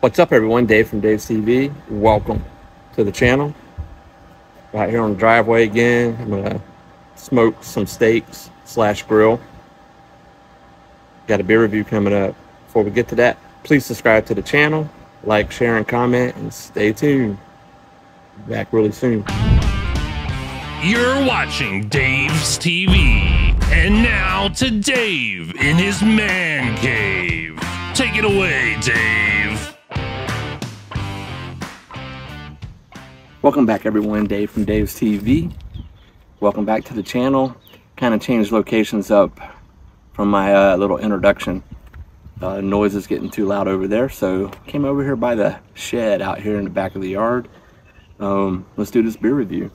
What's up, everyone? Dave from Dave's TV. Welcome to the channel. Right here on the driveway again. I'm gonna smoke some steaks slash grill. Got a beer review coming up. Before we get to that, please subscribe to the channel, like, share, and comment, and stay tuned. Back really soon. You're watching Dave's TV. And now to Dave in his man cave. Take it away, Welcome back, everyone. Dave from Dave's TV. Welcome back to the channel. Kind of changed locations up from my uh, little introduction. Uh, noise is getting too loud over there, so came over here by the shed out here in the back of the yard. Um, let's do this beer review.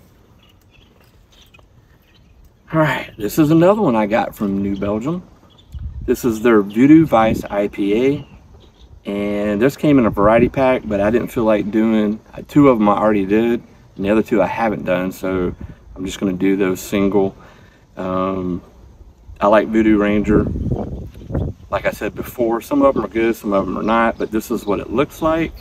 All right, this is another one I got from New Belgium. This is their Voodoo Vice IPA. And this came in a variety pack, but I didn't feel like doing, two of them I already did, and the other two I haven't done, so I'm just gonna do those single. Um, I like Voodoo Ranger. Like I said before, some of them are good, some of them are not, but this is what it looks like.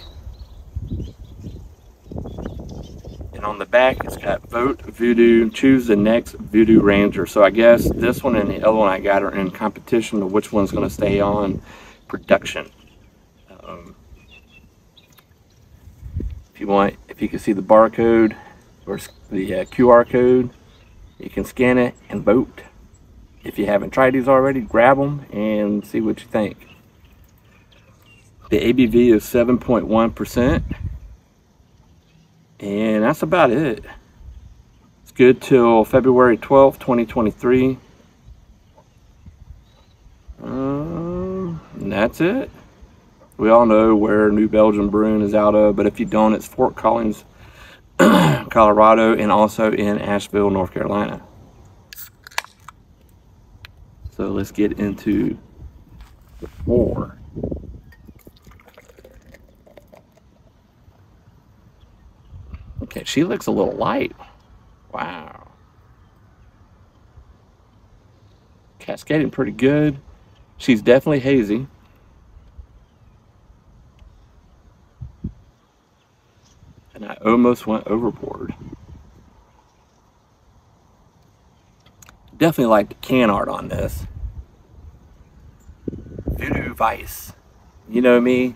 And on the back, it's got vote Voodoo, choose the next Voodoo Ranger. So I guess this one and the other one I got are in competition of which one's going to stay on production. Um, if you want, if you can see the barcode or the uh, QR code, you can scan it and vote. If you haven't tried these already, grab them and see what you think. The ABV is 7.1% and that's about it. It's good till February 12th, 2023. Um, and that's it. We all know where New Belgium Brewing is out of, but if you don't, it's Fort Collins, Colorado, and also in Asheville, North Carolina. So let's get into the four. Okay, she looks a little light. Wow. Cascading pretty good. She's definitely hazy. And I almost went overboard. Definitely like the can art on this. Voodoo Vice. You know me,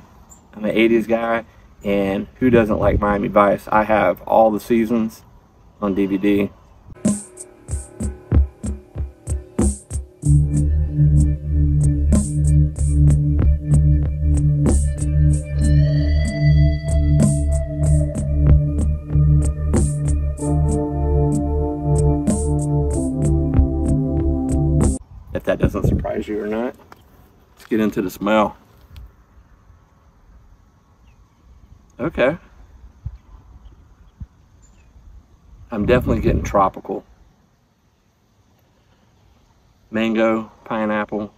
I'm an 80s guy. And who doesn't like Miami Vice? I have all the seasons on DVD. Let's get into the smell. Okay. I'm definitely getting tropical. Mango, pineapple.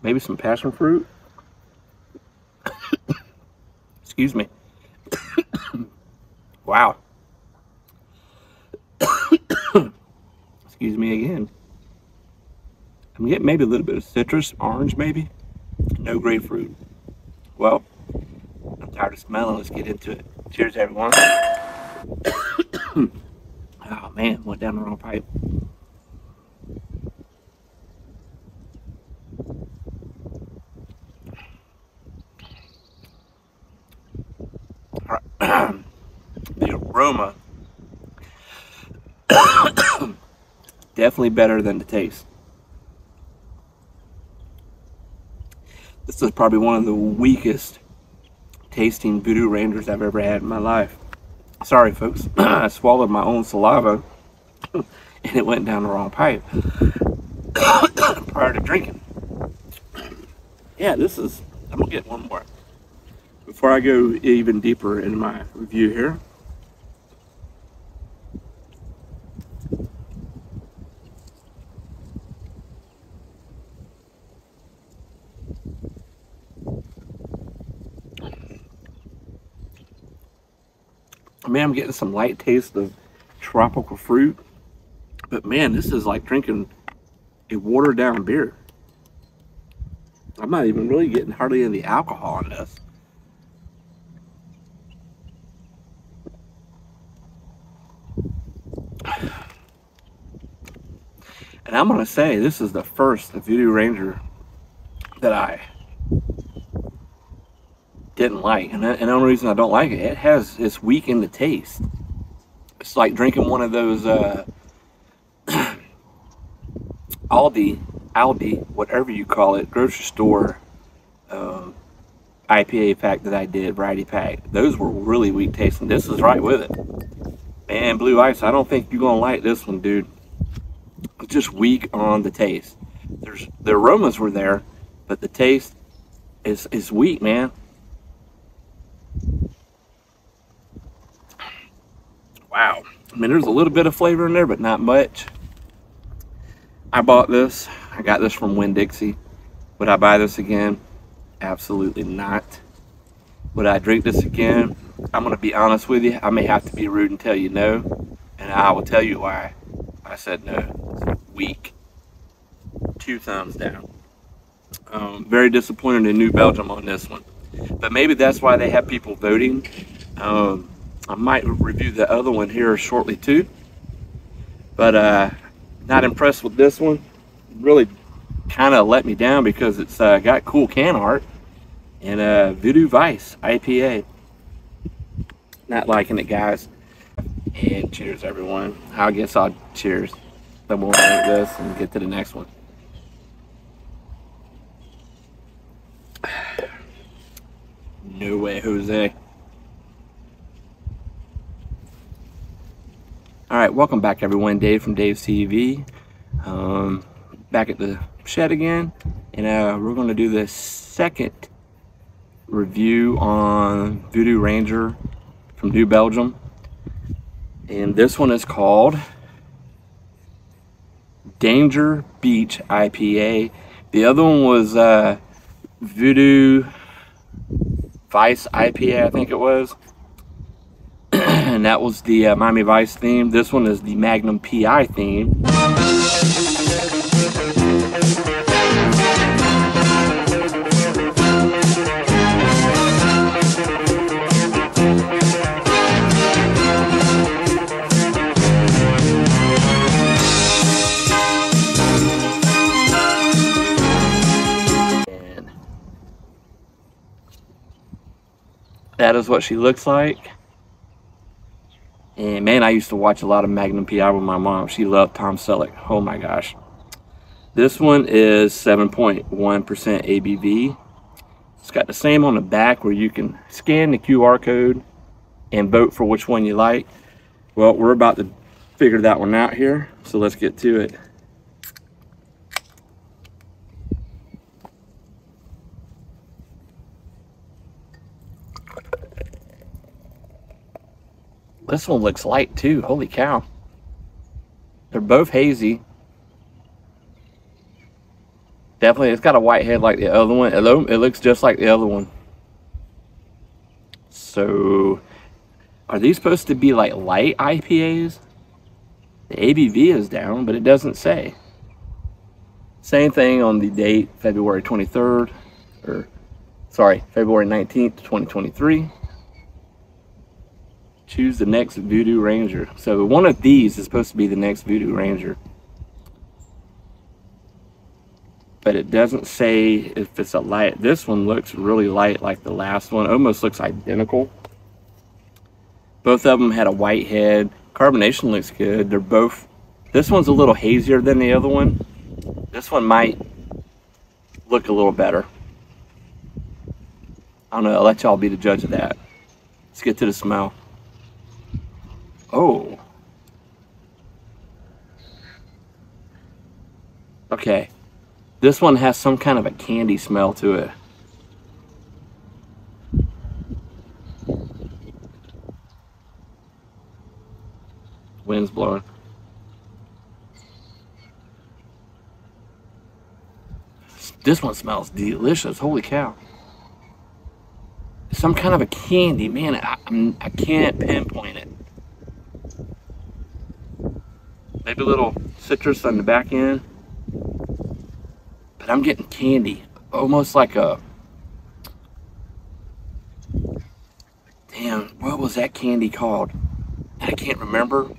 Maybe some passion fruit. Excuse me. wow. Excuse me again. I'm getting maybe a little bit of citrus, orange maybe no grapefruit. Well, I'm tired of smelling. Let's get into it. Cheers, everyone. oh, man, went down the wrong pipe. the aroma definitely better than the taste. This is probably one of the weakest tasting Voodoo Rangers I've ever had in my life. Sorry, folks. I swallowed my own saliva and it went down the wrong pipe prior to drinking. Yeah, this is, I'm to get one more. Before I go even deeper in my review here, I'm getting some light taste of tropical fruit. But man, this is like drinking a watered down beer. I'm not even really getting hardly any alcohol in this. And I'm gonna say this is the first the Voodoo Ranger that I didn't like, and, and the only reason I don't like it, it has it's weak in the taste. It's like drinking one of those uh, Aldi, Aldi, whatever you call it, grocery store um, IPA pack that I did, variety pack. Those were really weak tasting. This is right with it. Man, Blue Ice, I don't think you're gonna like this one, dude. It's just weak on the taste. There's the aromas were there, but the taste is is weak, man. Wow. I mean, there's a little bit of flavor in there, but not much. I bought this. I got this from Winn-Dixie. Would I buy this again? Absolutely not. Would I drink this again? I'm going to be honest with you. I may have to be rude and tell you no. And I will tell you why I said no. weak. Two thumbs down. Um, very disappointed in New Belgium on this one. But maybe that's why they have people voting. Um, I might review the other one here shortly too. But uh, not impressed with this one. Really kind of let me down because it's uh, got cool can art and uh, Voodoo Vice IPA. Not liking it, guys. And cheers, everyone. I guess I'll cheers. Then we'll this and get to the next one. No way, Jose. All right, welcome back, everyone. Dave from Dave's TV. Um, back at the shed again, and uh, we're going to do the second review on Voodoo Ranger from New Belgium. And this one is called Danger Beach IPA. The other one was uh, Voodoo Vice IPA, I think it was. and that was the uh, Miami Vice theme. This one is the Magnum PI theme. That is what she looks like. And man, I used to watch a lot of Magnum PI with my mom. She loved Tom Selleck. Oh my gosh. This one is 7.1% ABV. It's got the same on the back where you can scan the QR code and vote for which one you like. Well, we're about to figure that one out here. So let's get to it. This one looks light too. Holy cow. They're both hazy. Definitely, it's got a white head like the other one. It, it looks just like the other one. So, are these supposed to be like light IPAs? The ABV is down, but it doesn't say. Same thing on the date, February 23rd, or sorry, February 19th, 2023 choose the next Voodoo Ranger. So one of these is supposed to be the next Voodoo Ranger. But it doesn't say if it's a light. This one looks really light like the last one. Almost looks identical. Both of them had a white head. Carbonation looks good. They're both... This one's a little hazier than the other one. This one might look a little better. I don't know. I'll let y'all be the judge of that. Let's get to the smell. Oh. Okay. This one has some kind of a candy smell to it. Wind's blowing. This one smells delicious. Holy cow. Some kind of a candy. Man, I, I can't pinpoint it. Maybe a little citrus on the back end. But I'm getting candy. almost like a damn what was that candy called? I can't remember.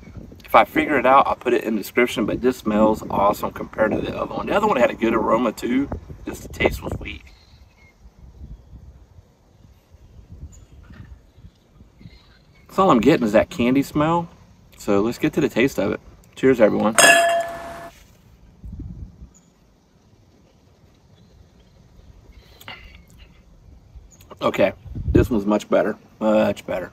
If i figure it out i'll put it in the description but this smells awesome compared to the other one. The other one had a good aroma too. Just the taste was weak. That's all i'm getting is that candy smell. So let's get to the taste of it cheers everyone Okay, this one's much better. Much better.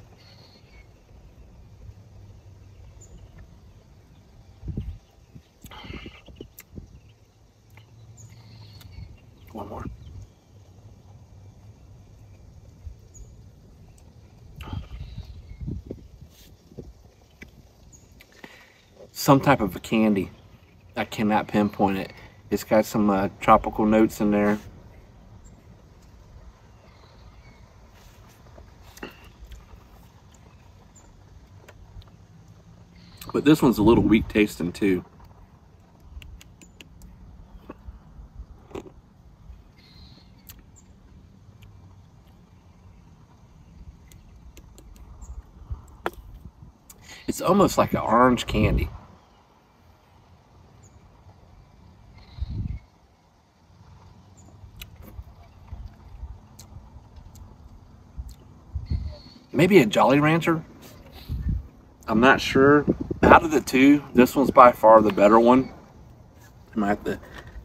One more. Some type of a candy. I cannot pinpoint it. It's got some uh, tropical notes in there. But this one's a little weak tasting too. It's almost like an orange candy. Maybe a Jolly Rancher? I'm not sure. Out of the two, this one's by far the better one. I might have to,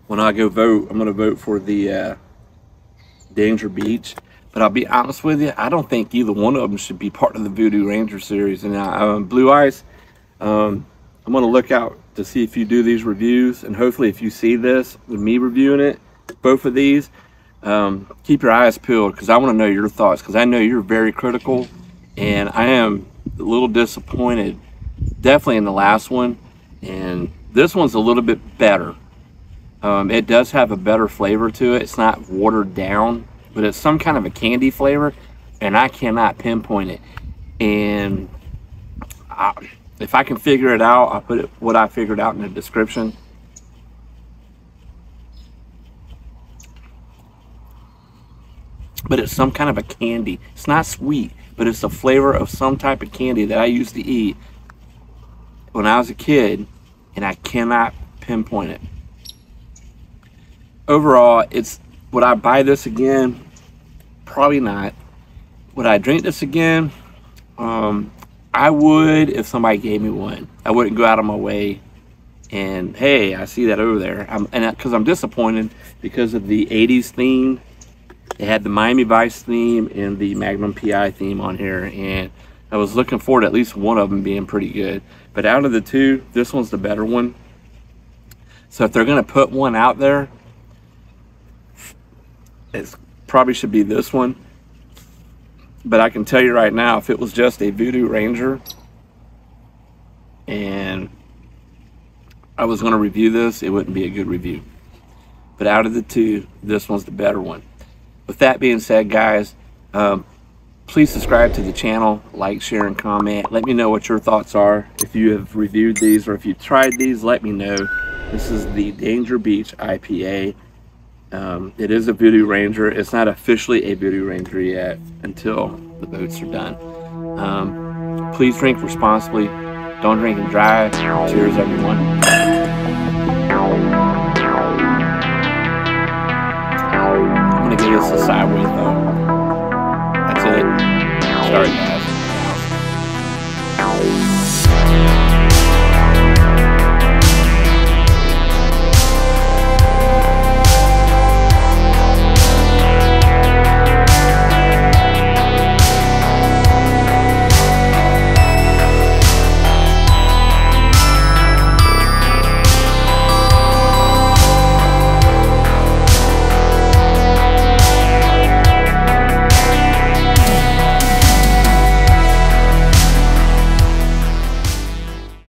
when I go vote, I'm going to vote for the uh, Danger Beach. But I'll be honest with you, I don't think either one of them should be part of the Voodoo Ranger series. And uh, Blue Ice, um, I'm going to look out to see if you do these reviews. And hopefully if you see this with me reviewing it, both of these, um, keep your eyes peeled because I want to know your thoughts because I know you're very critical. And I am a little disappointed, definitely in the last one. And this one's a little bit better. Um, it does have a better flavor to it. It's not watered down, but it's some kind of a candy flavor, and I cannot pinpoint it. And I, if I can figure it out, I'll put it, what I figured out in the description. But it's some kind of a candy. It's not sweet but it's the flavor of some type of candy that I used to eat when I was a kid, and I cannot pinpoint it. Overall, it's would I buy this again? Probably not. Would I drink this again? Um, I would if somebody gave me one. I wouldn't go out of my way and hey, I see that over there. I'm, and because I'm disappointed because of the 80s theme it had the Miami Vice theme and the Magnum PI theme on here, and I was looking forward to at least one of them being pretty good. But out of the two, this one's the better one. So if they're going to put one out there, it probably should be this one. But I can tell you right now, if it was just a Voodoo Ranger and I was going to review this, it wouldn't be a good review. But out of the two, this one's the better one with that being said, guys, um, please subscribe to the channel, like, share, and comment. Let me know what your thoughts are. If you have reviewed these or if you've tried these, let me know. This is the Danger Beach IPA. Um, it is a Voodoo Ranger. It's not officially a Voodoo Ranger yet until the boats are done. Um, please drink responsibly. Don't drink and drive. Cheers, everyone. It's